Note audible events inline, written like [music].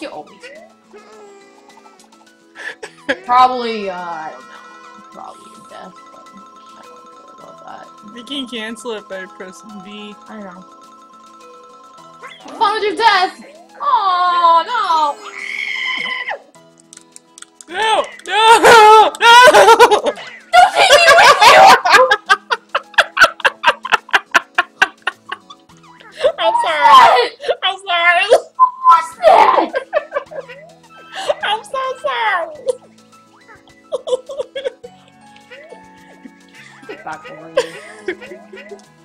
You always [laughs] Probably, uh, I don't know. Probably your death, but I don't care about that. We can cancel it by pressing B. I know. With your death! Oh no! No! No! No! Don't take me with you! [laughs] I'm sorry. What? I'm sorry. Back. [laughs]